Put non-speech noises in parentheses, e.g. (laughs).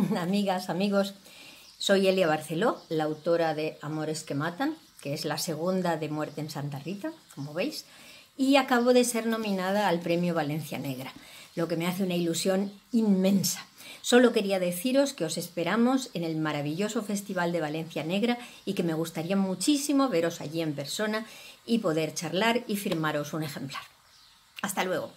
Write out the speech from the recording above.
(laughs) amigas, amigos. Soy Elia Barceló, la autora de Amores que Matan, que es la segunda de Muerte en Santa Rita, como veis, y acabo de ser nominada al Premio Valencia Negra, lo que me hace una ilusión inmensa. Solo quería deciros que os esperamos en el maravilloso Festival de Valencia Negra y que me gustaría muchísimo veros allí en persona y poder charlar y firmaros un ejemplar. Hasta luego.